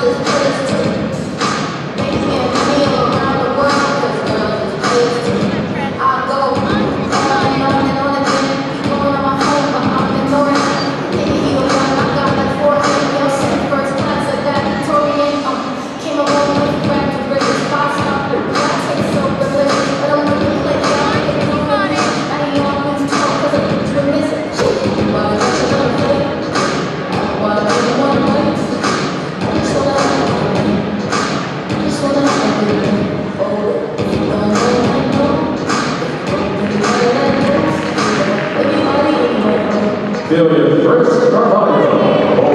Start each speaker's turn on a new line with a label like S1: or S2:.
S1: Deus.
S2: Billion First Carvalho.